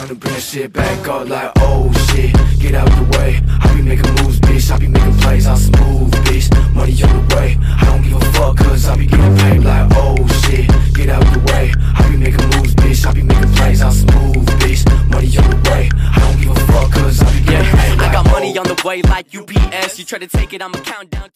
down to bring shit back up like oh shit. Get out the way. I be making moves, bitch. I be making plays, I'm smooth, bitch. Money on the way. I don't give a fuck, cause I be getting paid like oh shit. Get out the way. I be making moves, bitch. I be making plays, I'm smooth, bitch. Money on the way. I don't give a fuck, cause I be getting paid like I got money oh. on the way like UPS. You try to take it, I'ma count down. to-